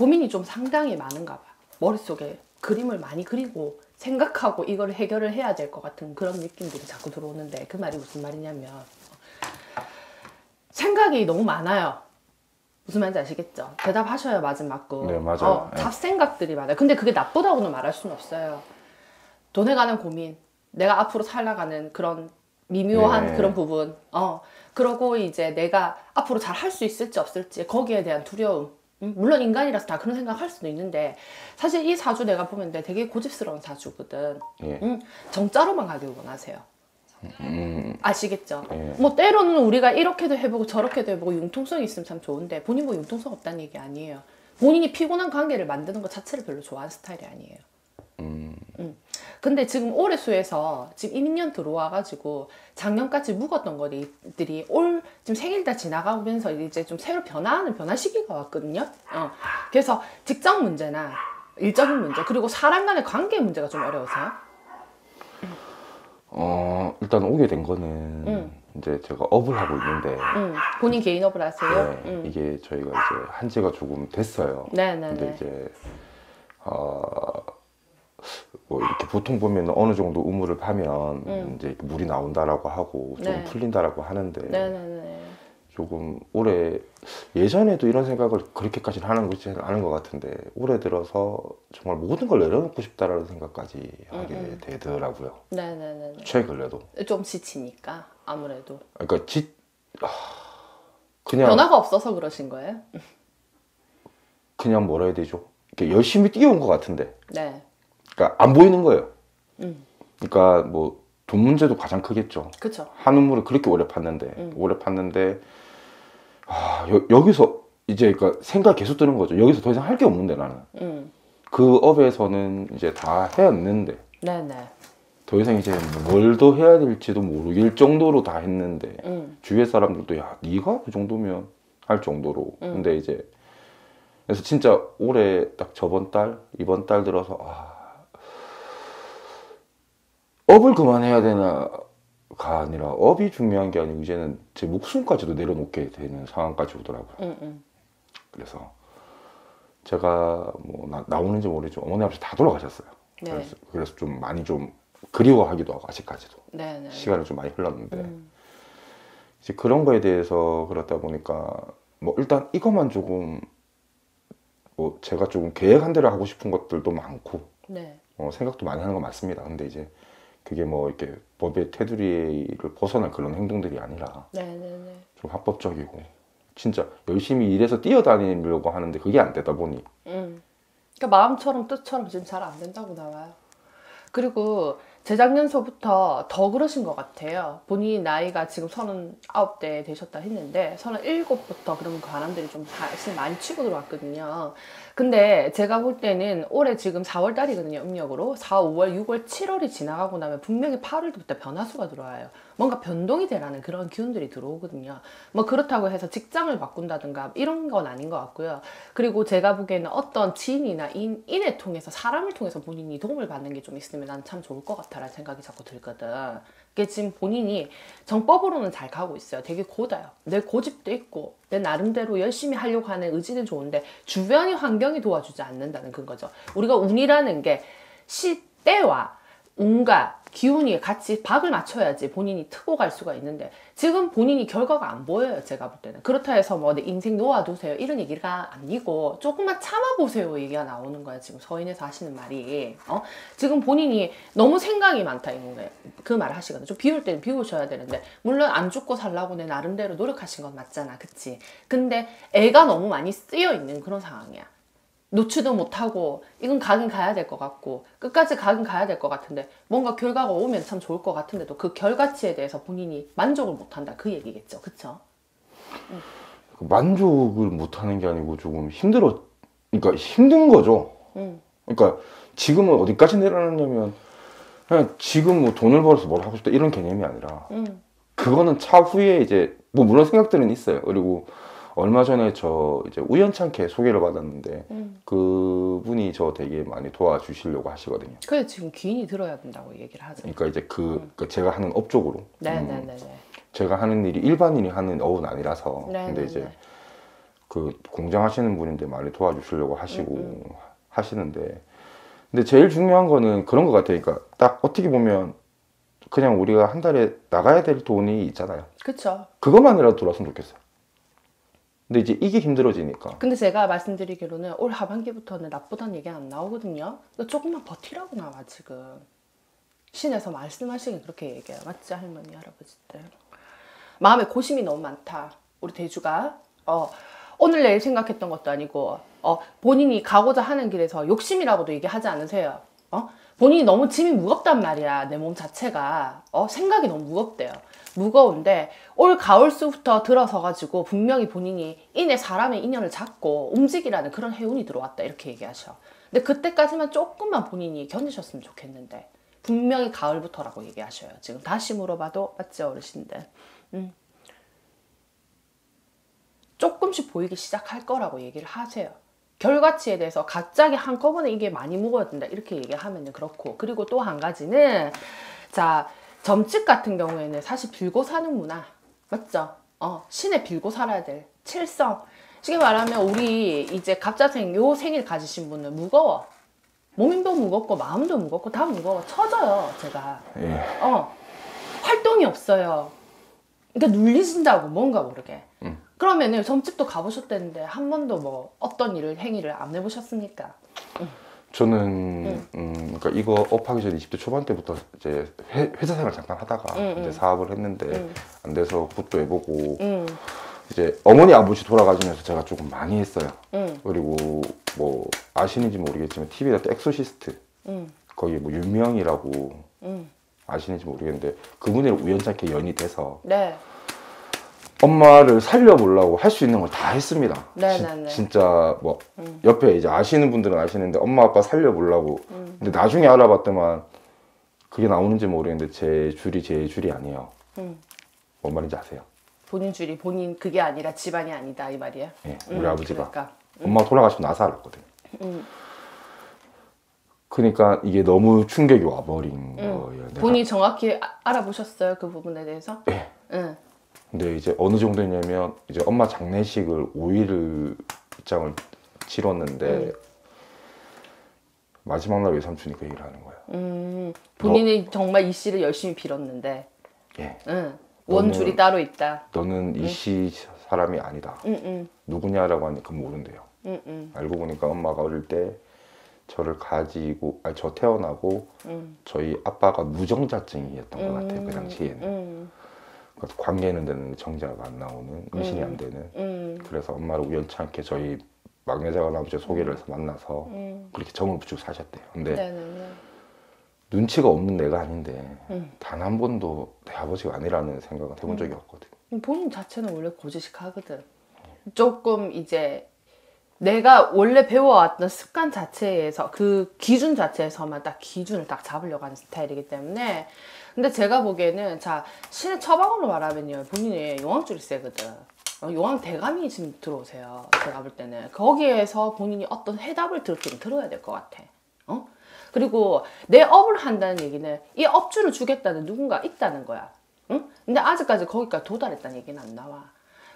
고민이 좀 상당히 많은가 봐. 머릿속에 그림을 많이 그리고 생각하고 이걸 해결을 해야 될 것 같은 그런 느낌들이 자꾸 들어오는데 그 말이 무슨 말이냐면 생각이 너무 많아요. 무슨 말인지 아시겠죠? 대답하셔야 맞은 맞고. 네, 맞아요. 어, 네. 잡생각들이 많아요. 근데 그게 나쁘다고는 말할 수는 없어요. 돈에 관한 고민, 내가 앞으로 살아가는 그런 미묘한 네. 그런 부분, 어, 그러고 이제 내가 앞으로 잘 할 수 있을지 없을지 거기에 대한 두려움. 음, 물론 인간이라서 다 그런 생각 할 수도 있는데 사실 이 사주 내가 보면 돼 되게 고집스러운 사주거든. 예. 음, 정자로만 가길 원하세요. 음, 아시겠죠? 예. 뭐 때로는 우리가 이렇게도 해보고 저렇게도 해보고 융통성이 있으면 참 좋은데 본인 뭐 융통성 없다는 얘기 아니에요. 본인이 피곤한 관계를 만드는 것 자체를 별로 좋아하는 스타일이 아니에요. 음, 근데 지금 올해 수에서 지금 이민년 들어와가지고 작년까지 묵었던 것들이 올 지금 생일 다 지나가면서 이제 좀 새로 변화하는 변화 시기가 왔거든요. 어. 그래서 직장 문제나 일적인 문제 그리고 사람 간의 관계 문제가 좀 어려우세요? 어, 일단 오게 된 거는 음. 이제 제가 업을 하고 있는데 음, 본인 개인 업을 하세요? 네, 음. 이게 저희가 이제 한 지가 조금 됐어요. 근데 네네네. 이제 어, 뭐 이렇게 보통 보면 어느 정도 우물을 파면 음. 이제 물이 나온다라고 하고 좀 네. 풀린다라고 하는데 네네네. 조금 올해 예전에도 이런 생각을 그렇게까지는 하는 것이 않은 것 같은데 올해 들어서 정말 모든 걸 내려놓고 싶다라는 생각까지 하게 음, 음. 되더라고요. 네네네. 최근에도. 좀 지치니까 아무래도 그러니까 지 아, 그냥 변화가 없어서 그러신 거예요? 그냥 뭐라 해야 되죠? 이렇게 열심히 뛰어온 것 같은데, 네. 그러니까 안 보이는 거예요. 음. 그러니까 뭐 돈 문제도 가장 크겠죠. 그쵸. 한우물을 그렇게 오래 팠는데 음. 오래 팠는데 아, 여, 여기서 이제 그러니까 생각 계속 드는 거죠. 여기서 더 이상 할 게 없는데 나는 음. 그 업에서는 이제 다 해왔는데 네네. 더 이상 이제 뭘 더 해야 될지도 모르길 정도로 다 했는데 음. 주위의 사람들도 야 네가 그 정도면 할 정도로 음. 근데 이제 그래서 진짜 올해 딱 저번 달 이번 달 들어서 아 업을 그만해야 되나가 아니라 업이 중요한 게 아니고 이제는 제 목숨까지도 내려놓게 되는 상황까지 오더라고요 음, 음. 그래서 제가 뭐 나, 나오는지 모르지만 어머니 아버지 다 돌아가셨어요 네. 그래서, 그래서 좀 많이 좀 그리워하기도 하고 아직까지도 네 네. 시간이 좀 많이 흘렀는데 음. 이제 그런 거에 대해서 그렇다 보니까 뭐 일단 이것만 조금 뭐 제가 조금 계획한 대로 하고 싶은 것들도 많고 네. 어, 생각도 많이 하는 건 맞습니다. 근데 이제 그게 뭐 이렇게 법의 테두리를 벗어난 그런 행동들이 아니라 네네네. 좀 합법적이고 진짜 열심히 일해서 뛰어다니려고 하는데 그게 안 되다 보니 음. 그러니까 마음처럼 뜻처럼 지금 잘 안 된다고 나와요. 그리고 재작년서부터 더 그러신 것 같아요. 본인 나이가 지금 39대 되셨다 했는데 37부터 그런 바람들이 좀 사실 많이 치고 들어왔거든요. 근데 제가 볼 때는 올해 지금 4월 달이거든요, 음력으로. 4, 5월, 6월, 7월이 지나가고 나면 분명히 8월부터 변화수가 들어와요. 뭔가 변동이 되라는 그런 기운들이 들어오거든요. 뭐 그렇다고 해서 직장을 바꾼다든가 이런 건 아닌 것 같고요. 그리고 제가 보기에는 어떤 지인이나 인, 인을 통해서 사람을 통해서 본인이 도움을 받는 게 좀 있으면 난 참 좋을 것 같다라는 생각이 자꾸 들거든. 그게 지금 본인이 정법으로는 잘 가고 있어요. 되게 고다요. 내 고집도 있고 내 나름대로 열심히 하려고 하는 의지는 좋은데 주변의 환경이 도와주지 않는다는 그거죠. 우리가 운이라는 게 시때와 운과 기운이 같이 박을 맞춰야지 본인이 트고 갈 수가 있는데 지금 본인이 결과가 안 보여요 제가 볼 때는. 그렇다 해서 뭐 내 인생 놓아두세요. 이런 얘기가 아니고 조금만 참아보세요 얘기가 나오는 거야 지금 서인에서 하시는 말이. 어? 지금 본인이 너무 생각이 많다 이런 거예요 그 말을 하시거든요. 좀 비울 때는 비우셔야 되는데. 물론 안 죽고 살라고 내 나름대로 노력하신 건 맞잖아 그치? 근데 애가 너무 많이 쓰여 있는 그런 상황이야 놓지도 못하고 이건 가긴 가야 될 것 같고 끝까지 가긴 가야 될 것 같은데 뭔가 결과가 오면 참 좋을 것 같은데도 그 결과치에 대해서 본인이 만족을 못한다 그 얘기겠죠 그쵸? 그 만족을 못하는 게 아니고 조금 힘들어 그러니까 힘든 거죠. 음. 그러니까 지금은 어디까지 내려놨냐면 그냥 지금 뭐 돈을 벌어서 뭘 하고 싶다 이런 개념이 아니라 음. 그거는 차후에 이제 뭐 물론 생각들은 있어요. 그리고 얼마 전에 저 이제 우연찮게 소개를 받았는데 음. 그분이 저 되게 많이 도와주시려고 하시거든요. 그래 지금 귀인이 들어야 된다고 얘기를 하죠 그러니까 이제 그, 그 제가 하는 업 쪽으로 음, 네네네네 제가 하는 일이 일반인이 하는 업은 아니라서 근데 네네네 이제 그 공장 하시는 분인데 많이 도와주시려고 하시고 음, 하시는데 근데 제일 중요한 거는 그런 것 같아요. 그러니까 딱 어떻게 보면 그냥 우리가 한 달에 나가야 될 돈이 있잖아요. 그쵸. 그것만이라도 들어왔으면 좋겠어요. 근데 이제 이게 힘들어지니까 근데 제가 말씀드리기로는 올 하반기부터는 나쁘다는 얘기 안 나오거든요. 그러니까 조금만 버티라고 나와 지금. 신에서 말씀하시긴 그렇게 얘기해요. 맞지 할머니 할아버지들. 마음에 고심이 너무 많다. 우리 대주가 어, 오늘 내일 생각했던 것도 아니고 어, 본인이 가고자 하는 길에서 욕심이라고도 얘기하지 않으세요. 어? 본인이 너무 짐이 무겁단 말이야. 내 몸 자체가 어, 생각이 너무 무겁대요. 무거운데 올 가을수부터 들어서 가지고 분명히 본인이 인해 사람의 인연을 잡고 움직이라는 그런 해운이 들어왔다 이렇게 얘기하셔. 근데 그때까지만 조금만 본인이 견디셨으면 좋겠는데 분명히 가을부터라고 얘기하셔요. 지금 다시 물어봐도 맞죠 어르신들. 음. 조금씩 보이기 시작할 거라고 얘기를 하세요. 결과치에 대해서 갑자기 한꺼번에 이게 많이 먹어야 된다 이렇게 얘기하면 그렇고 그리고 또 한 가지는 자 점집 같은 경우에는 사실 빌고 사는 문화 맞죠? 어 신에 빌고 살아야 될 칠성 쉽게 말하면 우리 이제 갑자생 요 생일 가지신 분은 무거워 몸도 무겁고 마음도 무겁고 다 무거워 처져요 제가 예. 어 활동이 없어요. 그러니까 눌리신다고 뭔가 모르게. 음. 그러면은 점집도 가보셨다는데 한 번도 뭐 어떤 일을 행위를 안 해보셨습니까? 저는 음, 그러니까 이거 업하기 전 20대 초반 때부터 이제 회, 회사 생활 잠깐 하다가 음, 이제 음. 사업을 했는데 음. 안 돼서 굿도 해보고 응, 이제 어머니 아버지 돌아가시면서 제가 조금 많이 했어요. 응, 그리고 뭐 아시는지 모르겠지만 TV에 또 엑소시스트 응, 거기 뭐 윤명이라고 응. 아시는지 모르겠는데 그분이랑 우연찮게 연이 돼서 네, 엄마를 살려보려고 할 수 있는 걸 다 했습니다. 네, 진- 네, 네. 진짜 뭐 음. 옆에 이제 아시는 분들은 아시는데 엄마 아빠 살려보려고 음. 근데 나중에 알아봤더만 그게 나오는지 모르겠는데 제 줄이 제 줄이 아니에요. 응. 뭔 말인지 아세요? 본인 줄이 본인 그게 아니라 집안이 아니다 이 말이야. 예, 우리 음, 아버지가 그러니까. 엄마가 돌아가시고 나서 알았거든요. 음. 그러니까 이게 너무 충격이 와버린 음. 거예요. 본인이 정확히 아- 알아보셨어요 그 부분에 대해서? 예. 응. 근데 이제 어느 정도냐면 이제 엄마 장례식을 5일을 입장을 치렀는데 음. 마지막 날 외삼촌이 그 얘기를 하는 거예요. 음, 본인이 정말 이 씨를 열심히 빌었는데, 예, 응. 원줄이 따로 있다. 너는 이시 사람이 아니다. 응, 응, 누구냐라고 하니까 모른대요. 응, 응, 알고 보니까 엄마가 어릴 때 저를 가지고 아니 저 태어나고 응. 저희 아빠가 무정자증이었던 것 같아요 그 당시에는 응, 그러니까 관계는 되는 정자가 안 나오는 임신이 안 되는 응, 그래서 엄마를 우연찮게 저희 막내자가 아버지 소개를 해서 만나서 응. 그렇게 정을 붙이고 사셨대요 근데 네네네. 눈치가 없는 내가 아닌데 응. 단한 번도 내 아버지가 아니라는 생각은 해본 적이 없거든요 본인 자체는 원래 고지식하거든. 조금 이제 내가 원래 배워왔던 습관 자체에서 그 기준 자체에서만 딱 기준을 딱 잡으려고 하는 스타일이기 때문에 근데 제가 보기에는 자 신의 처방으로 말하면요 본인의 용왕줄이 세거든 어, 용왕 대감이 지금 들어오세요 제가 볼 때는 거기에서 본인이 어떤 해답을 들좀 들어야 될 것 같아 어? 그리고 내 업을 한다는 얘기는 이 업주를 주겠다는 누군가 있다는 거야 응? 근데 아직까지 거기까지 도달했다는 얘기는 안 나와.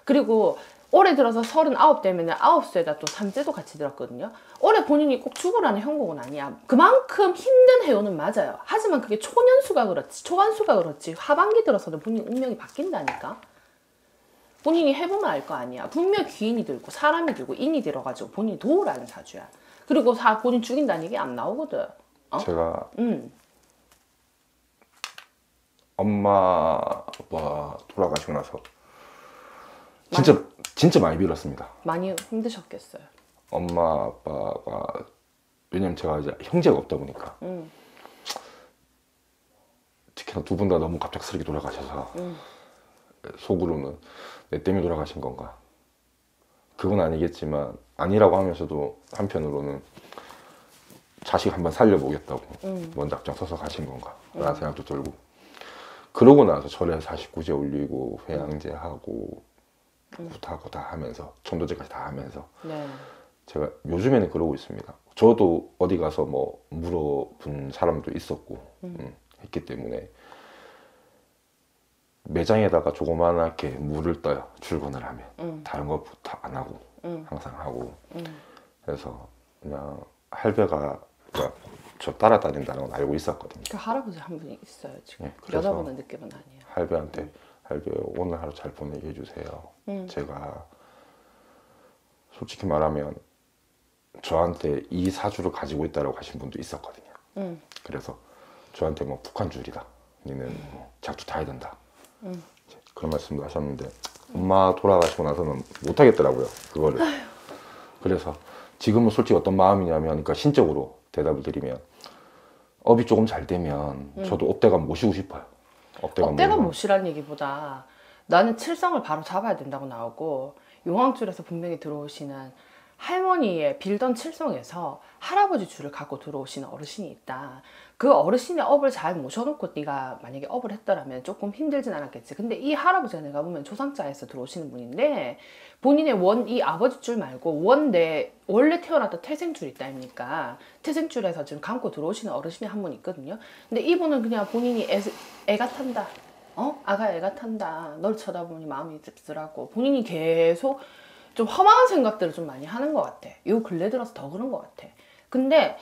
그리고 올해 들어서 39 되면 9세에다 또 삼재도 같이 들었거든요. 올해 본인이 꼭 죽으라는 형국은 아니야. 그만큼 힘든 해오는 맞아요. 하지만 그게 초년수가 그렇지, 초간수가 그렇지, 하반기 들어서는 본인 운명이 바뀐다니까. 본인이 해보면 알 거 아니야. 분명 귀인이 들고 사람이 들고 인이 들어가지고 본인이 도우라는 사주야. 그리고 사, 본인 죽인다는 얘기 안 나오거든. 어? 제가 음, 엄마가 돌아가시고 나서 진짜 진짜 많이 빌었습니다. 많이 힘드셨겠어요. 엄마 아빠가 왜냐면 제가 이제 형제가 없다 보니까. 음, 특히나 두 분 다 너무 갑작스럽게 돌아가셔서 음. 속으로는 내 때문에 돌아가신 건가? 그건 아니겠지만 아니라고 하면서도 한편으로는 자식 한번 살려보겠다고 음. 먼저 앞장서서 가신 건가? 라는 생각도 들고. 그러고 나서 절에 49제 올리고 회양제 하고 굿하고 다 하면서 천도제까지 다 하면서 네. 제가 요즘에는 그러고 있습니다. 저도 어디 가서 뭐 물어본 사람도 있었고 음, 했기 때문에 매장에다가 조그맣게 물을 떠요. 출근을 하면 음. 다른 것부터 안 하고 응. 항상 하고 응. 그래서 그냥 할배가 그러니까 저 따라다닌다는 건 알고 있었거든요. 그 할아버지 한 분이 있어요 지금 예, 그래서- 여자분은 느낌은 아니에요. 할배한테 할배 오늘 하루 잘 보내게 해주세요. 응. 제가 솔직히 말하면 저한테 이 사주를 가지고 있다라고 하신 분도 있었거든요. 응. 그래서 저한테 뭐 북한 줄이다. 니는 뭐 작두 타야 된다. 응. 이제 그런 말씀도 하셨는데 엄마 돌아가시고 나서는 못 하겠더라고요. 그거를. 그래서 지금은 솔직히 어떤 마음이냐면 그러니까 신적으로 대답을 드리면 업이 조금 잘 되면 저도 업대가 모시고 싶어요. 업대가 업대가. 못이라는 얘기보다 나는 칠성을 바로 잡아야 된다고 나오고 용왕줄에서 분명히 들어오시는 할머니의 빌던 칠성에서 할아버지 줄을 갖고 들어오시는 어르신이 있다. 그 어르신의 업을 잘 모셔놓고 네가 만약에 업을 했더라면 조금 힘들진 않았겠지. 근데 이 할아버지가 내가 보면 조상자에서 들어오시는 분인데 본인의 원 이 아버지 줄 말고 원내 원래 태어났던 태생줄 있다 아닙니까? 태생줄에서 지금 감고 들어오시는 어르신이 한 분 있거든요. 근데 이분은 그냥 본인이 애, 애가 탄다. 어? 아가 애가 탄다. 널 쳐다보니 마음이 씁쓸하고 본인이 계속 좀 허망한 생각들을 좀 많이 하는 것 같아. 요 근래 들어서 더 그런 것 같아. 근데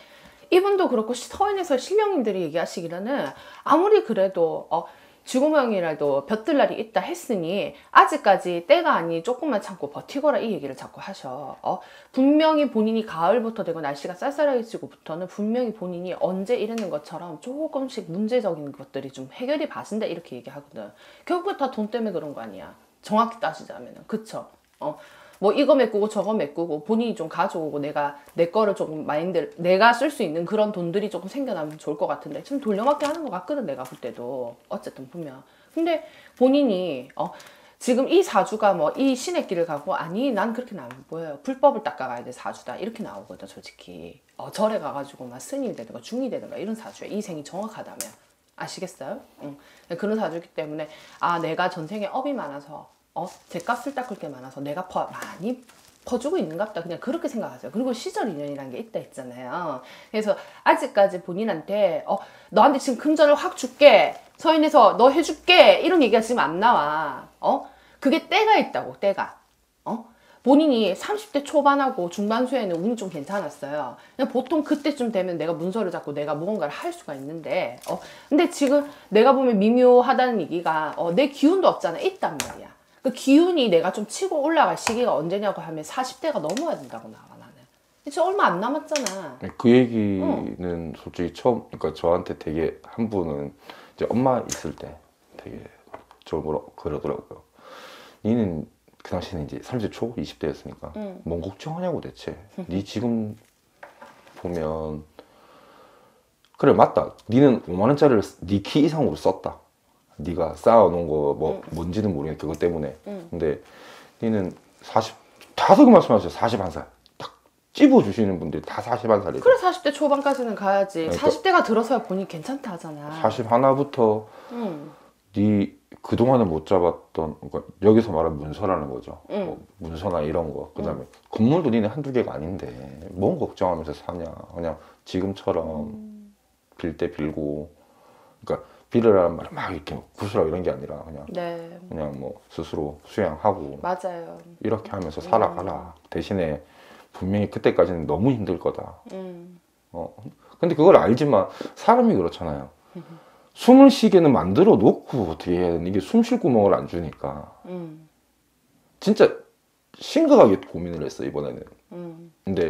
이분도 그렇고 서인에서 신령님들이 얘기하시기로는 아무리 그래도 어, 쥐구멍이라도 볕들 날이 있다 했으니 아직까지 때가 아니 조금만 참고 버티거라 이 얘기를 자꾸 하셔. 어, 분명히 본인이 가을부터 되고 날씨가 쌀쌀해지고부터는 분명히 본인이 언제 이랬는 것처럼 조금씩 문제적인 것들이 좀 해결이 봐진다 이렇게 얘기하거든. 결국 다 돈 때문에 그런 거 아니야. 정확히 따지자면 은 그쵸? 어. 뭐 이거 메꾸고 저거 메꾸고 본인이 좀 가져오고 내가 내 거를 조금 마인드 내가 쓸 수 있는 그런 돈들이 조금 생겨나면 좋을 것 같은데 지금 돌려막기 하는 것 같거든 내가 볼 때도. 어쨌든 보면. 근데 본인이 어 지금 이 사주가 뭐 이 신의 길을 가고 아니 난 그렇게 안 보여요. 불법을 닦아가야 돼 사주다. 이렇게 나오거든 솔직히. 어 절에 가가지고 막 스님이 되든가 중이 되든가 이런 사주야 이 생이 정확하다면. 아시겠어요? 응. 그런 사주기 때문에 아 내가 전생에 업이 많아서 어 제 값을 닦을 게 많아서 내가 퍼, 많이 퍼주고 있는갑다 그냥 그렇게 생각하세요. 그리고 시절 인연이라는 게 있다 했잖아요. 그래서 아직까지 본인한테 어 너한테 지금 금전을 확 줄게 서인에서 너 해줄게 이런 얘기가 지금 안 나와. 어 그게 때가 있다고 때가 어 본인이 30대 초반하고 중반수에는 운이 좀 괜찮았어요. 보통 그때쯤 되면 내가 문서를 잡고 내가 무언가를 할 수가 있는데, 어, 근데 지금 내가 보면 미묘하다는 얘기가, 어, 내 기운도 없잖아. 있단 말이야. 그 기운이 내가 좀 치고 올라갈 시기가 언제냐고 하면 40대가 넘어야 된다고 나와, 나는. 이제 얼마 안 남았잖아. 그 얘기는 솔직히 처음 그러니까 저한테 되게 한 분은 이제 엄마 있을 때 되게 뭐라 그러더라고요. 니는 그 당시에는 이제 30초 20대였으니까 응. 뭔 걱정하냐고 대체. 니 지금 보면 그래 맞다. 니는 5만 원짜리를 니키 이상으로 썼다. 니가 쌓아놓은 거 뭐 뭔지는 모르겠는데 그것 때문에. 응. 근데 니는 40 다들 그 말씀하세요. 41살. 딱 찝어주시는 분들이 다 41살이죠. 그래 40대 초반까지는 가야지. 그러니까- 40대가 들어서야 본인 괜찮다 하잖아. 41부터 응. 네 그동안에 못 잡았던 그러니까 여기서 말하는 문서라는 거죠. 응. 뭐 문서나 이런 거. 그다음에 건물도 니네 한두 개가 아닌데 뭔 걱정하면서 사냐. 그냥 지금처럼 빌 때 빌고 그러니까 빌으라는 말이 막 이렇게 구슬하고 이런 게 아니라 그냥 네. 그냥 뭐 스스로 수양하고 맞아요. 이렇게 하면서 살아가라. 대신에 분명히 그때까지는 너무 힘들 거다. 음. 어. 근데 그걸 알지만 사람이 그렇잖아요. 숨을 쉬게는 만들어 놓고 어떻게 해야 되는 이게 숨 쉴 구멍을 안 주니까 음. 진짜 심각하게 고민을 했어 이번에는. 음. 근데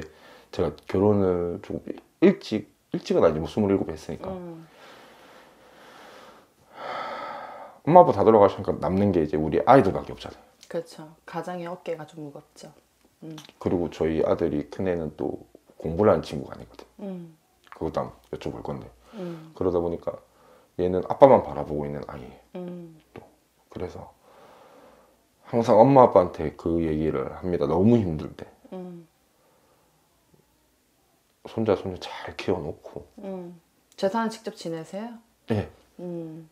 제가 결혼을 조금 일찍 일찍은 아니고 27 했으니까 음. 엄마 아빠 다 돌아가시니까 남는 게 이제 우리 아이들밖에 없잖아요. 그렇죠. 가장의 어깨가 좀 무겁죠. 음. 그리고 저희 아들이 큰애는 또 공부를 하는 친구가 아니거든. 음. 그것도 한번 여쭤볼 건데 음. 그러다 보니까 얘는 아빠만 바라보고 있는 아이. 음. 그래서 항상 엄마 아빠한테 그 얘기를 합니다. 너무 힘들 때 음. 손자 손녀 잘 키워놓고 음. 재산은 직접 지내세요? 예, 음.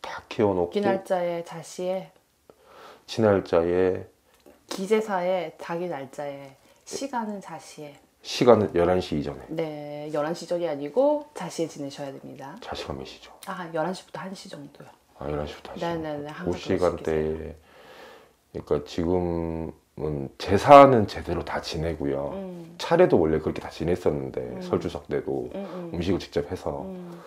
다 키워놓고 기날짜에 자시에 지날짜에 기재사에 자기 날짜에 시간은 자시에 시간은 11시 이전에 네 11시 전이 아니고 자시에 지내셔야 됩니다 자식가 몇 시죠? 아 11시부터 1시 정도요 아 11시부터 1시 네네네 그 시간대에 그러니까 지금 음, 제사는 제대로 다 지내고요. 음. 차례도 원래 그렇게 다 지냈었는데 음. 설주석 때도 음, 음. 음식을 직접 해서 음.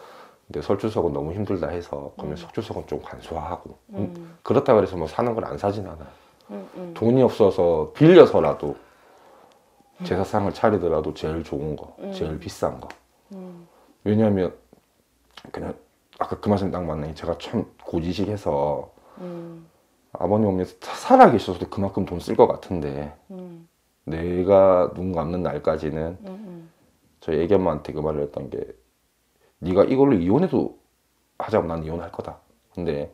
근데 설주석은 너무 힘들다 해서 그러면 음. 석주석은 좀 간소화하고 음, 음. 그렇다 그래서 뭐 사는 걸 안 사진 않아요. 음. 음. 돈이 없어서 빌려서라도 제사상을 차리더라도 제일 좋은 거, 음. 제일 비싼 거. 음. 왜냐하면 그냥 아까 그 말씀 딱 맞네. 제가 참 고지식해서 음. 아버님 어머니 살아 계셔서도 그만큼 돈 쓸 것 같은데 음. 내가 눈 감는 날까지는 음. 음. 저희 애기 엄마한테 그 말을 했던 게 네가 이걸로 이혼해도 하자면 난 이혼할 거다. 근데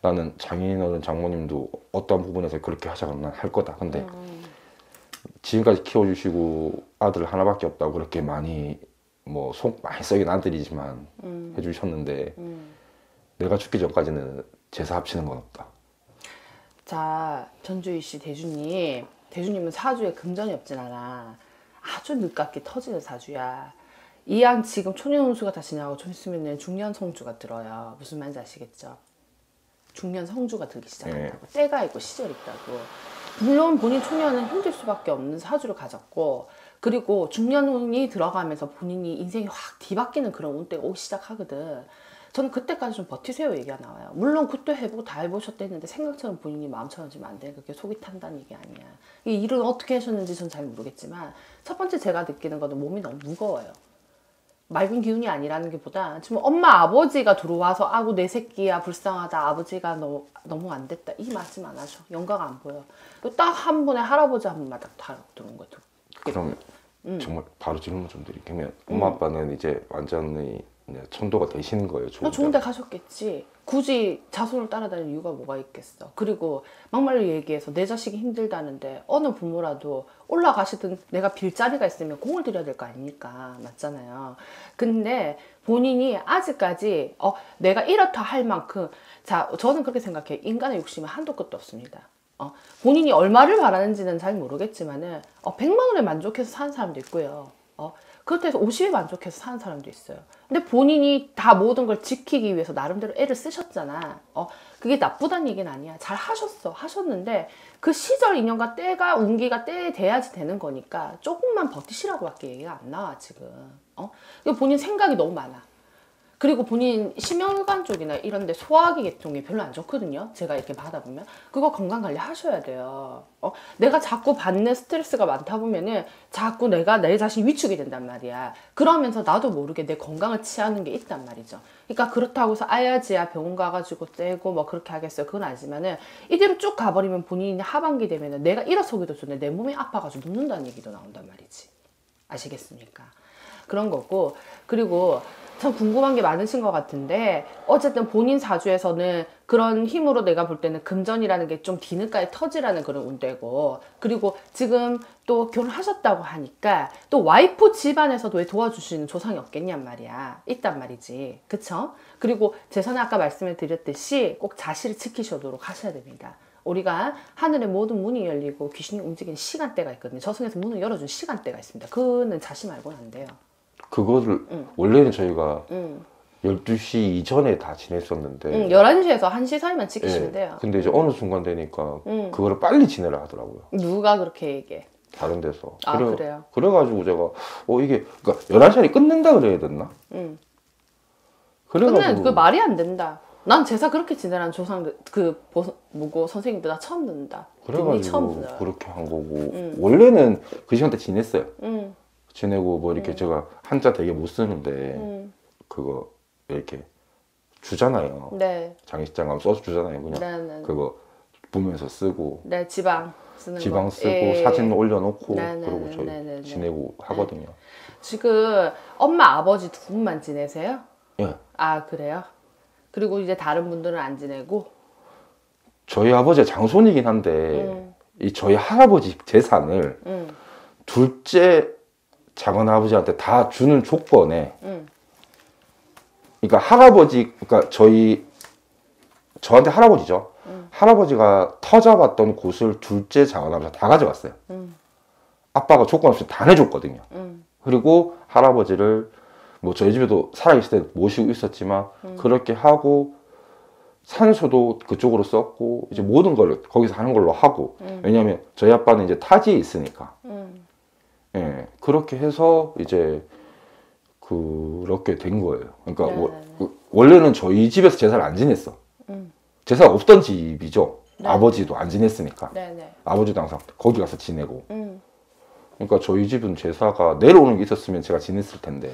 나는 장인어른 장모님도 어떤 부분에서 그렇게 하자면 난할 거다. 근데 음. 지금까지 키워주시고 아들 하나밖에 없다고 그렇게 많이 뭐 속 많이 썩인 아들이지만 음. 해주셨는데 음. 내가 죽기 전까지는 제사 합치는 건 없다. 자, 전주희 씨 대주님. 대주님은 사주에 금전이 없진 않아. 아주 늦깎이 터지는 사주야. 이왕 지금 초년 운수가 다 지나고 좀 있으면 중년 성주가 들어요. 무슨 말인지 아시겠죠? 중년 성주가 들기 시작한다고. 때가 있고 시절이 있다고. 물론 본인 초년은 힘들 수밖에 없는 사주를 가졌고 그리고 중년 운이 들어가면서 본인이 인생이 확 뒤바뀌는 그런 운때가 오기 시작하거든. 저는 그때까지 좀 버티세요 얘기가 나와요. 물론 그때 해보고 다 해보셨다 했는데 생각처럼 본인이 마음처럼 지면 안 돼. 그게 속이 탄다는 얘기 아니야. 이 일은 어떻게 하셨는지 전 잘 모르겠지만 첫 번째 제가 느끼는 거는 몸이 너무 무거워요. 맑은 기운이 아니라는 게 보다 지금 엄마 아버지가 들어와서 아구 내 새끼야 불쌍하다 아버지가 너무 너무 안 됐다. 이 말씀 안 하셔. 영가가 안 보여. 딱 한 분에 할아버지 한 분만 딱 들어온 거예요. 그럼 음. 정말 바로 질문 좀 드릴게요. 엄마 아빠는 이제 완전히 천도가 되시는 거예요. 너 좋은 좋은 데 데. 가셨겠지. 굳이 자손을 따라다닐 이유가 뭐가 있겠어. 그리고 막말로 얘기해서 내 자식이 힘들다는데 어느 부모라도 올라가시든 내가 빌 자리가 있으면 공을 들여야 될 거 아닙니까? 맞잖아요. 근데 본인이 아직까지 어 내가 이렇다 할 만큼 자 저는 그렇게 생각해요. 인간의 욕심은 한도 끝도 없습니다. 어, 본인이 얼마를 바라는지는 잘 모르겠지만은 어, 100만 원에 만족해서 사는 사람도 있고요. 어, 그렇다 해서 50에 만족해서 사는 사람도 있어요. 근데 본인이 다 모든 걸 지키기 위해서 나름대로 애를 쓰셨잖아. 어, 그게 나쁘다는 얘기는 아니야. 잘 하셨어. 하셨는데 그 시절 인연과 때가 운기가 때에 돼야지 되는 거니까 조금만 버티시라고밖에 얘기가 안 나와 지금. 어? 본인 생각이 너무 많아. 그리고 본인 심혈관 쪽이나 이런 데 소화기 계통이 별로 안 좋거든요. 제가 이렇게 받아보면. 그거 건강 관리 하셔야 돼요. 어? 내가 자꾸 받는 스트레스가 많다 보면은 자꾸 내가 내 자신 위축이 된단 말이야. 그러면서 나도 모르게 내 건강을 취하는 게 있단 말이죠. 그러니까 그렇다고 해서 아야지야 병원 가가지고 떼고 뭐 그렇게 하겠어요. 그건 아니지만은 이대로 쭉 가버리면 본인이 하반기 되면은 내가 일어서기도 전에 내 몸이 아파가지고 눕는다는 얘기도 나온단 말이지. 아시겠습니까? 그런 거고 그리고 참 궁금한 게 많으신 것 같은데 어쨌든 본인 사주에서는 그런 힘으로 내가 볼 때는 금전이라는 게 좀 뒤늦게 터지라는 그런 운대고 그리고 지금 또 결혼하셨다고 하니까 또 와이프 집안에서도 왜 도와주시는 조상이 없겠냔 말이야. 있단 말이지. 그쵸? 그리고 재산에 아까 말씀을 드렸듯이 꼭 자신을 지키셔도록 하셔야 됩니다. 우리가 하늘의 모든 문이 열리고 귀신이 움직이는 시간대가 있거든요. 저승에서 문을 열어준 시간대가 있습니다. 그거는 자신 말고는 안 돼요 그거를 응. 원래는 저희가 응. 12시 이전에 다 지냈었는데 응, 11시에서 1시 사이만 예, 지키시면 돼요. 근데 이제 어느 순간 되니까 응. 그거를 빨리 지내라 하더라고요. 누가 그렇게 얘기해? 다른 데서. 아, 그래요? 그래가지고 제가 어 이게 그러니까 11시에 끝낸다 그래야 됐나? 응. 그래가지고 근데 그 말이 안 된다. 난 제사 그렇게 지내라는 조상들, 그, 보, 뭐고, 선생님들 나 처음 듣는다. 처음 그래가지고 듣어요. 그렇게 한 거고 응. 원래는 그 시간대 지냈어요. 응, 지내고 뭐 이렇게 제가 한자 되게 못 쓰는데 응. 그거 이렇게 주잖아요. 네. 장례식장 가면 써서 주잖아요. 그냥 네, 네. 그거 보면서 쓰고 네, 지방 쓰는 지방 거. 쓰고 예. 사진 올려놓고 네, 네, 그러고 네, 네, 네, 네. 지내고 하거든요. 지금 엄마, 아버지 두 분만 지내세요? 예. 아, 그래요? 그리고 이제 다른 분들은 안 지내고? 저희 아버지가 장손이긴 한데 응, 이 저희 할아버지 재산을 응, 둘째 작은 아버지한테 다 주는 조건에 응. 그러니까 할아버지 그러니까 저희 저한테 할아버지죠. 응. 할아버지가 터잡았던 곳을 둘째 작은 아버지가 다 가져갔어요. 응. 아빠가 조건 없이 다 내줬거든요. 응. 그리고 할아버지를 뭐 저희 집에도 살아계실 때 모시고 있었지만 음. 그렇게 하고 산소도 그쪽으로 썼고 이제 모든 걸 거기서 하는 걸로 하고 음. 왜냐하면 저희 아빠는 이제 타지에 있으니까 음. 예 그렇게 해서 이제 그렇게 된 거예요. 그러니까 워- 네네네. 그- 원래는 저희 집에서 제사를 안 지냈어. 음. 제사가 없던 집이죠. 네. 아버지도 안 지냈으니까 네네. 아버지도 항상 거기 가서 지내고 음. 그러니까 저희 집은 제사가 내려오는 게 있었으면 제가 지냈을 텐데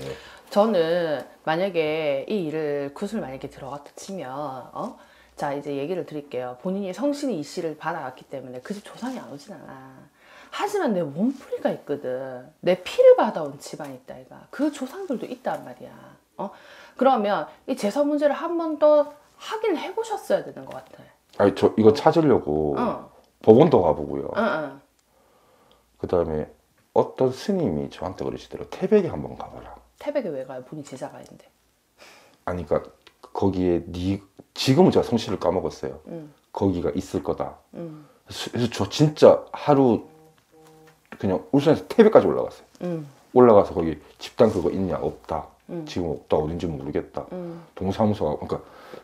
저는 만약에 이 일을 굿을 만약에 들어갔다 치면 어? 자 이제 얘기를 드릴게요. 본인이 성신이 이 씨를 받아왔기 때문에 그 집 조상이 안 오진 않아. 하지만 내 몸풀이가 있거든. 내 피를 받아온 집안이 있다 이가. 그 조상들도 있단 말이야. 어? 그러면 이 제사 문제를 한 번 더 확인을 해보셨어야 되는 것 같아. 아니 저 이거 찾으려고 응, 법원도 가보고요. 응, 응. 그 다음에 어떤 스님이 저한테 그러시더라고요. 태백에 한번 가봐라. 태백에 왜 가요? 본인 제자가 있는데. 아니 그러니까 거기에 니 지금은 제가 성씨를 까먹었어요. 응, 거기가 있을 거다. 응, 그래서 그래서 저 진짜 하루 그냥 울산에서 태백까지 올라갔어요. 응, 올라가서 거기 집단 그거 있냐 없다. 응. 지금 없다 어딘지 모르겠다. 응. 동사무소 그러니까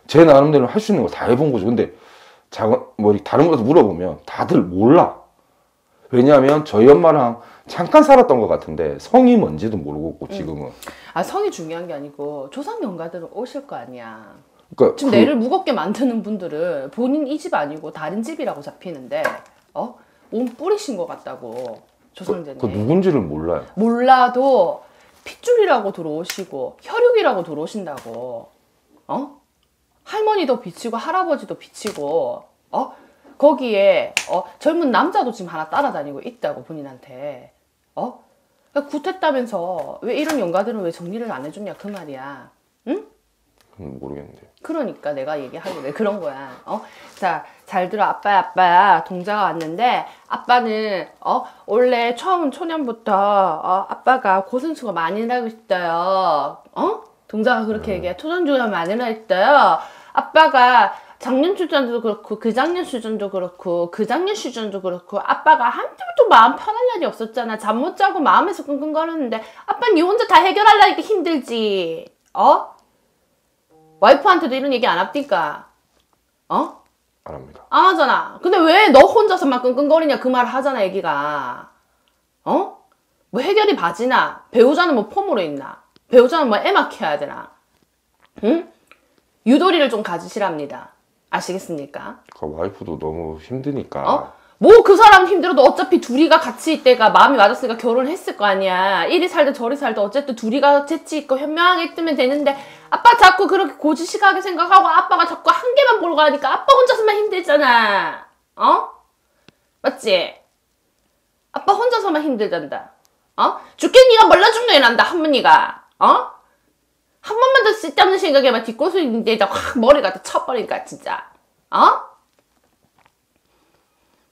제 나름대로 할 수 있는 거 다 해본 거죠. 근데 작은 뭐 다른 것도 물어보면 다들 몰라. 왜냐하면 저희 엄마랑 잠깐 살았던 것 같은데 성이 뭔지도 모르고 지금은. 아 성이 중요한 게 아니고 조상 영가들은 오실 거 아니야. 그러니까 지금 그- 뇌를 무겁게 만드는 분들은 본인 이 집 아니고 다른 집이라고 잡히는데 어? 몸 뿌리신 것 같다고 조상제님. 그 누군지를 몰라요. 몰라도 핏줄이라고 들어오시고 혈육이라고 들어오신다고. 어? 할머니도 비치고 할아버지도 비치고 어? 거기에 어? 젊은 남자도 지금 하나 따라다니고 있다고 본인한테. 어? 그러니까 굿했다면서 왜 이런 영가들은 왜 정리를 안 해줬냐 그 말이야. 그건 모르겠는데. 그러니까 내가 얘기하길래 그런 거야. 어? 자, 잘 들어. 아빠야, 아빠야. 동자가 왔는데, 아빠는, 어, 원래 처음 초년부터, 어, 아빠가 고생수가 많이 나고 있어요. 어? 동자가 그렇게 얘기해. 초전주가 많이 나 있어요. 아빠가 작년 수전도 그렇고, 그 작년 수전도 그렇고, 그 작년 수전도 그렇고, 아빠가 한때부터 마음 편할 날이 없었잖아. 잠 못 자고 마음에서 끙끙거렸는데, 아빠는 니 혼자 다 해결하려니까 힘들지. 어? 와이프한테도 이런 얘기 안 합니까? 어? 안 합니다. 안 하잖아. 근데 왜 너 혼자서만 끙끙거리냐 그 말을 하잖아, 애기가. 어? 뭐 해결이 바지나? 배우자는 뭐 폼으로 있나? 배우자는 뭐 애막 해야 되나? 응? 유도리를 좀 가지시랍니다. 아시겠습니까? 그 와이프도 너무 힘드니까. 어? 뭐 그 사람 힘들어도 어차피 둘이가 같이 있대가 마음이 맞았으니까 결혼을 했을 거 아니야. 이리 살든 저리 살든 어쨌든 둘이가 재치 있고 현명하게 있으면 되는데 아빠 자꾸 그렇게 고지식하게 생각하고 아빠가 자꾸 한 개만 보러 가니까 아빠 혼자서만 힘들잖아. 어? 맞지? 아빠 혼자서만 힘들단다. 어? 죽게 니가 몰라 죽는 난다 할머니가. 어? 한 번만 더 쓸데없는 생각해봐 뒷골수인데다 확 머리가 다 쳐버리니까 진짜. 어?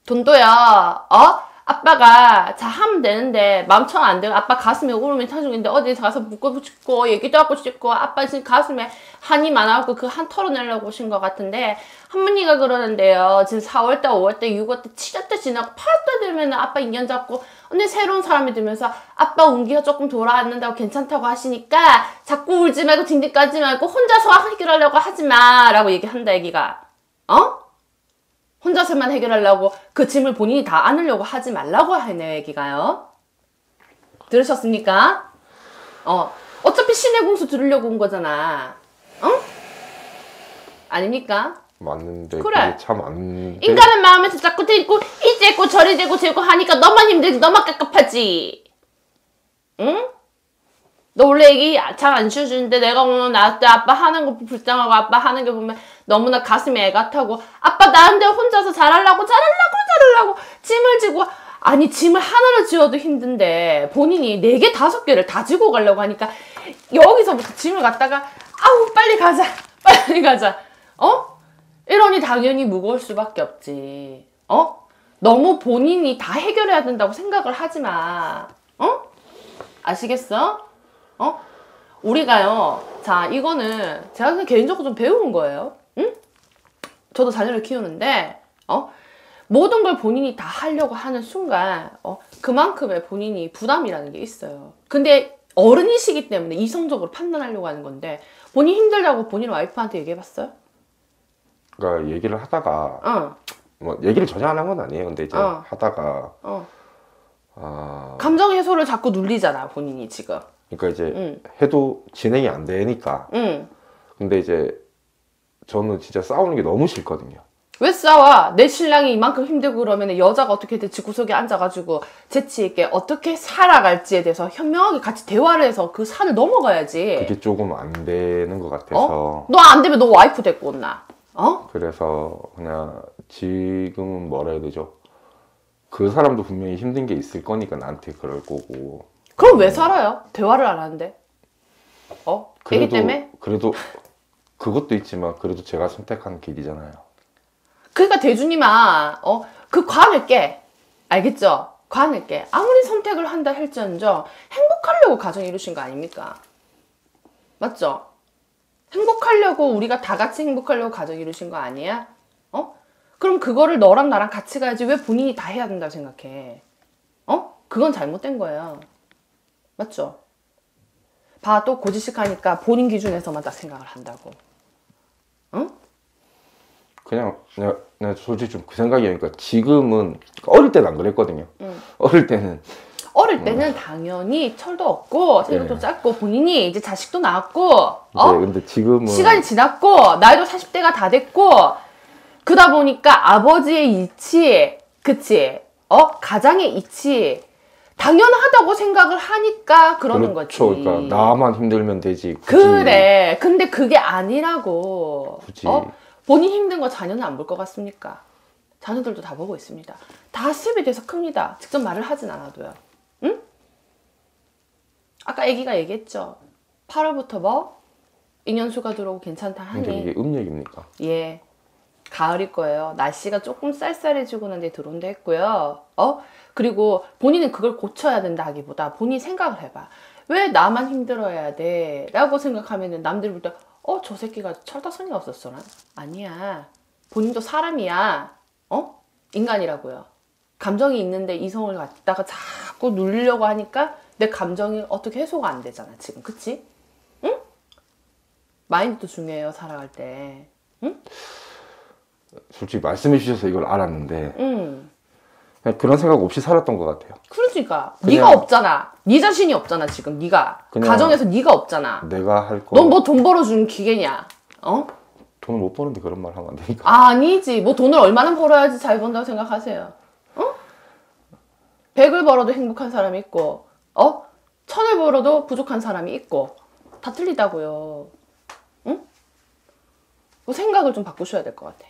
돈도야, 어? 아빠가 자 하면 되는데 마음처럼 안 되고 아빠 가슴에 울음이 터지는데 어디 가서 묶고 싶고 얘기도 하고 싶고 아빠 지금 가슴에 한이 많아갖고 그 한 털어내려고 오신 것 같은데 할머니가 그러는데요 지금 4월달 5월달 6월달 7월달 지나고 8월달 되면 아빠 인연 잡고 근데 새로운 사람이 들면서 아빠 운기가 조금 돌아왔는다고 괜찮다고 하시니까 자꾸 울지 말고 딩딩 까지 말고 혼자서 해결하려고 하지 마 라고 얘기한다 애기가 어? 혼자서만 해결하려고 그 짐을 본인이 다 안으려고 하지 말라고 하네요, 얘기가요. 들으셨습니까? 어, 어차피 신의 공수 들으려고 온 거잖아. 어? 아닙니까? 맞는데 그래. 그게 참안 인간은 마음에서 자꾸 대고 이제 고 저리 되고 재고 하니까 너만 힘들지 너만 깝깝하지. 응? 너 원래 얘기 잘 안 쉬어주는데 내가 오늘 나한테 아빠 하는 거 불쌍하고 아빠 하는 게 보면 너무나 가슴에 애가 타고 아빠 나한테 혼자서 잘하려고 잘하려고 잘하려고 짐을 지고 아니 짐을 하나를 지어도 힘든데 본인이 네 개 다섯 개를 다 지고 가려고 하니까 여기서부터 짐을 갖다가 아우 빨리 가자 빨리 가자 어? 이러니 당연히 무거울 수밖에 없지. 어? 너무 본인이 다 해결해야 된다고 생각을 하지 마. 어? 아시겠어? 어? 우리가요. 자, 이거는 제가 그냥 개인적으로 좀 배운 거예요. 응? 저도 자녀를 키우는데, 어? 모든 걸 본인이 다 하려고 하는 순간, 어? 그만큼의 본인이 부담이라는 게 있어요. 근데 어른이시기 때문에 이성적으로 판단하려고 하는 건데, 본인 힘들다고 본인 와이프한테 얘기해봤어요? 그러니까 얘기를 하다가 어, 뭐 얘기를 전혀 안 한 건 아니에요. 근데 이제 어. 하다가 어. 아 감정 해소를 자꾸 눌리잖아 본인이 지금. 그러니까 이제 응, 해도 진행이 안 되니까 응. 근데 이제 저는 진짜 싸우는 게 너무 싫거든요. 왜 싸워? 내 신랑이 이만큼 힘들고 그러면 여자가 어떻게든 집구석에 앉아가지고 재치 있게 어떻게 살아갈지에 대해서 현명하게 같이 대화를 해서 그 산을 넘어가야지. 그게 조금 안 되는 것 같아서 너안 되면 너 와이프 데리고 온나? 어? 그래서 그냥 지금은 뭐라 해야 되죠? 그 사람도 분명히 힘든 게 있을 거니까 나한테 그럴 거고 그럼 왜 살아요? 대화를 안 하는데? 어? 애기 때문에? 그래도 그것도 있지만 그래도 제가 선택한 길이잖아요. 그러니까 대주님아, 어, 그 관을 깨. 알겠죠? 관을 깨. 아무리 선택을 한다 할지언정 행복하려고 가정 이루신 거 아닙니까? 맞죠? 행복하려고 우리가 다 같이 행복하려고 가정 이루신 거 아니야? 어? 그럼 그거를 너랑 나랑 같이 가야지 왜 본인이 다 해야 된다고 생각해? 어? 그건 잘못된 거예요. 맞죠? 봐, 또 고지식 하니까 본인 기준에서만 딱 생각을 한다고. 응? 그냥 내가, 내가 솔직히 좀 그 생각이니까 지금은 어릴 때는 안 그랬거든요. 응. 어릴 때는 어릴 때는 당연히 철도 없고 체력도 네. 짧고 본인이 이제 자식도 낳았고 어? 근데 지금은 시간이 지났고 나이도 40대가 다 됐고 그러다 보니까 아버지의 이치 그치 어 가장의 이치 당연하다고 생각을 하니까 그러는 그렇죠. 거지 그러니까 나만 힘들면 되지. 굳이 그래 근데 그게 아니라고 굳이 어? 본인 힘든 거 자녀는 안 볼 것 같습니까 자녀들도 다 보고 있습니다 다 수입에 대해서 큽니다 직접 말을 하진 않아도요 응? 아까 애기가 얘기했죠 8월부터 뭐 인연수가 들어오고 괜찮다 근데 하니 이게 음력입니까? 예. 가을일 거예요. 날씨가 조금 쌀쌀해지고 난 뒤에 들어온다 했고요. 어? 그리고 본인은 그걸 고쳐야 된다 하기보다 본인이 생각을 해봐. 왜 나만 힘들어야 돼? 라고 생각하면은 남들이 볼 때, 어, 저 새끼가 철딱선이 없었어. 난? 아니야. 본인도 사람이야. 어? 인간이라고요. 감정이 있는데 이성을 갖다가 자꾸 누리려고 하니까 내 감정이 어떻게 해소가 안 되잖아, 지금. 그치? 응? 마인드도 중요해요, 살아갈 때. 솔직히 말씀해 주셔서 이걸 알았는데 응. 그냥 그런 생각 없이 살았던 것 같아요. 그러니까 네가 없잖아. 네 자신이 없잖아 지금 네가 그냥- 가정에서 네가 없잖아. 내가 할 거. 넌 뭐 돈 벌어주는 기계냐? 어? 돈을 못 버는데 그런 말 하면 안 되니까. 아니지. 뭐 돈을 얼마나 벌어야지 잘 번다고 생각하세요. 어? 100을 벌어도 행복한 사람이 있고, 어? 천을 벌어도 부족한 사람이 있고, 다 틀리다고요. 응? 그 생각을 좀 바꾸셔야 될 것 같아.